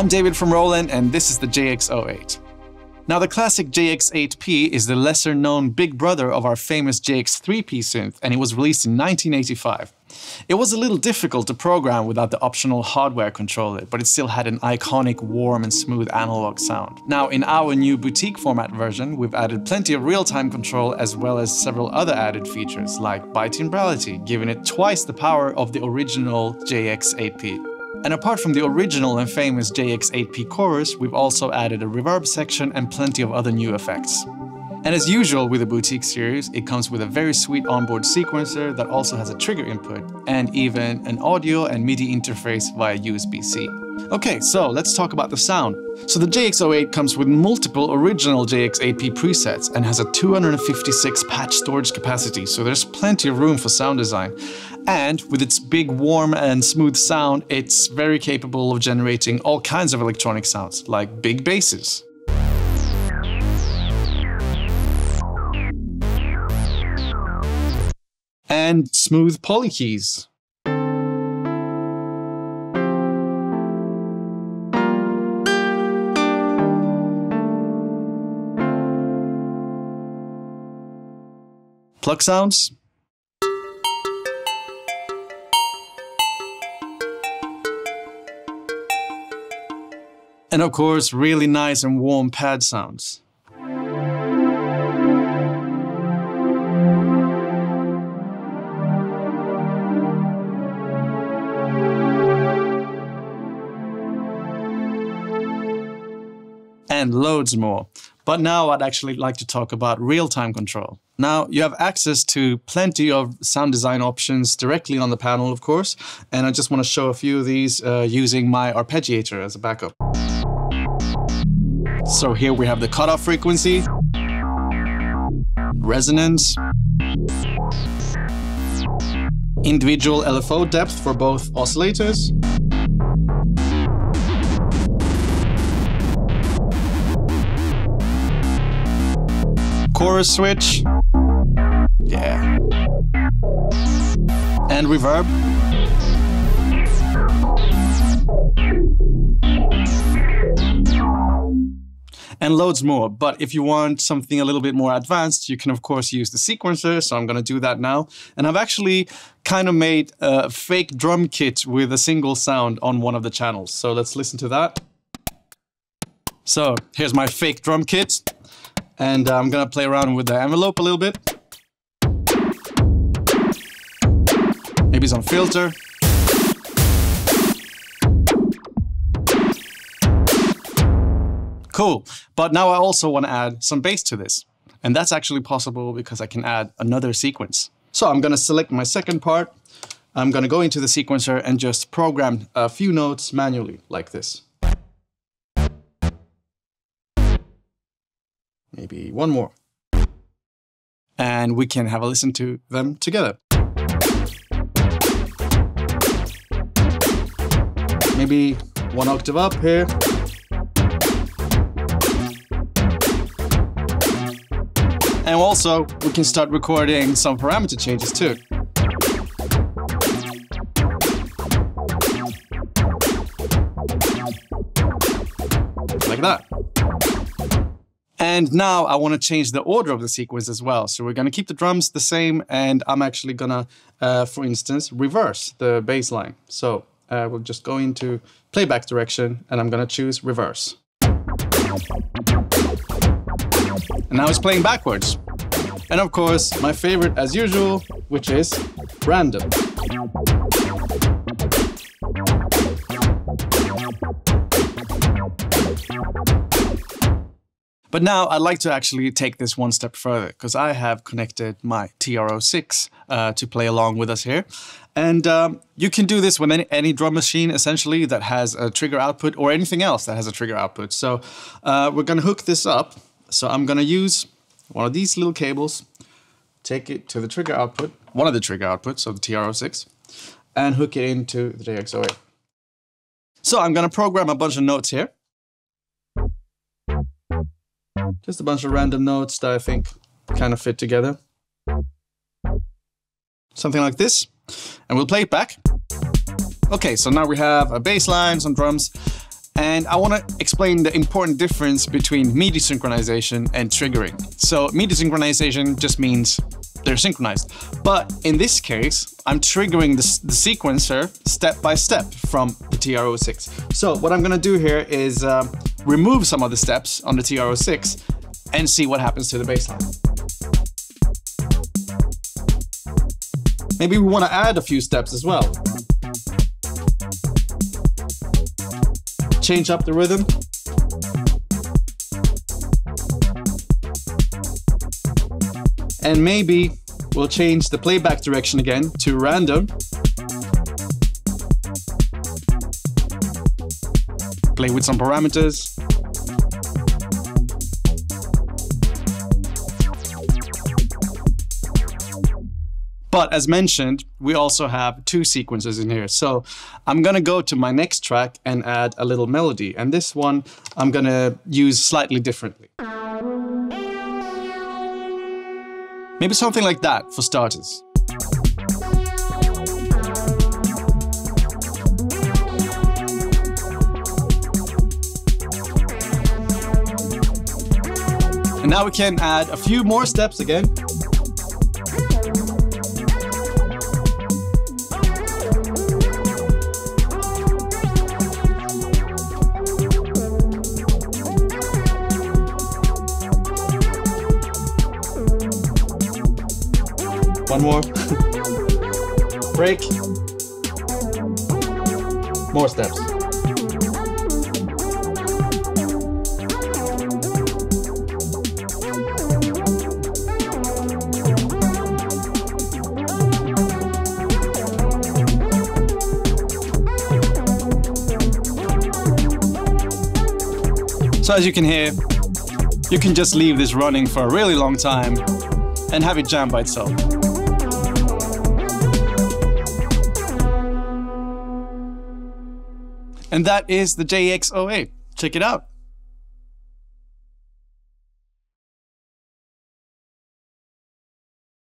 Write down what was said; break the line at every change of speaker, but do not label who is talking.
I'm David from Roland, and this is the JX08. Now, the classic JX8P is the lesser known big brother of our famous JX3P synth, and it was released in 1985. It was a little difficult to program without the optional hardware controller, but it still had an iconic, warm and smooth analog sound. Now, in our new boutique format version, we've added plenty of real-time control as well as several other added features, like bitimbrality, giving it twice the power of the original JX8P. And apart from the original and famous JX8P chorus, we've also added a reverb section and plenty of other new effects. And as usual with the Boutique series, it comes with a very sweet onboard sequencer that also has a trigger input and even an audio and MIDI interface via USB-C. Okay, so let's talk about the sound. So the JX08 comes with multiple original JX8P presets and has a 256 patch storage capacity, so there's plenty of room for sound design. And with its big, warm and smooth sound, it's very capable of generating all kinds of electronic sounds, like big basses. And smooth polykeys. Pluck sounds. And of course, really nice and warm pad sounds. and loads more. But now I'd actually like to talk about real-time control. Now you have access to plenty of sound design options directly on the panel, of course, and I just want to show a few of these uh, using my arpeggiator as a backup. So here we have the cutoff frequency, resonance, individual LFO depth for both oscillators, chorus switch. Yeah. And reverb. And loads more. But if you want something a little bit more advanced, you can of course use the sequencer. So I'm gonna do that now. And I've actually kind of made a fake drum kit with a single sound on one of the channels. So let's listen to that. So here's my fake drum kit. And uh, I'm gonna play around with the envelope a little bit. Maybe some filter. Cool, but now I also want to add some bass to this. And that's actually possible because I can add another sequence. So I'm gonna select my second part. I'm gonna go into the sequencer and just program a few notes manually, like this. Maybe one more. And we can have a listen to them together. Maybe one octave up here. And also, we can start recording some parameter changes too. Like that. And now I want to change the order of the sequence as well. So we're going to keep the drums the same, and I'm actually going to, uh, for instance, reverse the bass line. So uh, we'll just go into playback direction, and I'm going to choose reverse. And now it's playing backwards. And of course, my favorite as usual, which is random. But now I'd like to actually take this one step further because I have connected my TR-06 uh, to play along with us here. And um, you can do this with any, any, drum machine essentially that has a trigger output or anything else that has a trigger output. So uh, we're gonna hook this up. So I'm gonna use one of these little cables, take it to the trigger output, one of the trigger outputs, so the TR-06, and hook it into the JX08. So I'm gonna program a bunch of notes here. Just a bunch of random notes that I think kind of fit together. Something like this. And we'll play it back. Okay, so now we have a bass line, some drums, And I want to explain the important difference between MIDI synchronization and triggering. So MIDI synchronization just means they're synchronized. But in this case, I'm triggering the, the sequencer step by step from the TR-06. So what I'm gonna do here is uh, remove some of the steps on the TR-06 and see what happens to the bass line. Maybe we want to add a few steps as well. Change up the rhythm. And maybe we'll change the playback direction again to random. Play with some parameters. But as mentioned, we also have two sequences in here. So I'm gonna go to my next track and add a little melody. And this one I'm gonna use slightly differently. Maybe something like that for starters. Now we can add a few more steps again. One more. Break. More steps. So as you can hear, you can just leave this running for a really long time and have it jam by itself. And that is the JX08. Check it out.